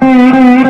Mm-hmm.